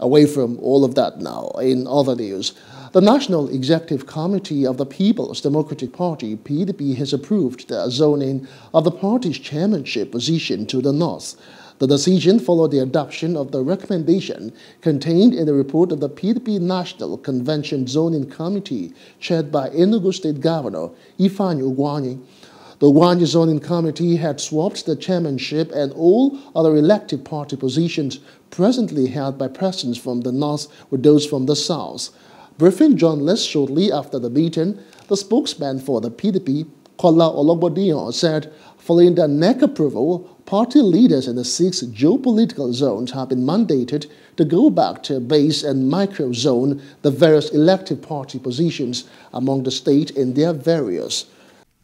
Away from all of that now, in other news, the National Executive Committee of the People's Democratic Party, PDP, has approved the zoning of the party's chairmanship position to the north. The decision followed the adoption of the recommendation contained in the report of the PDP National Convention Zoning Committee, chaired by Enugu State Governor Ifeanyi Ugwuanyi. The Ugwuanyi Zoning Committee had swapped the chairmanship and all other elected party positions presently held by persons from the north with those from the south. Briefing journalists shortly after the meeting, the spokesman for the PDP, Kola Ologbondiyan, said following the NEC approval, party leaders in the six geopolitical zones have been mandated to go back to base and micro zone the various elected party positions among the state in their various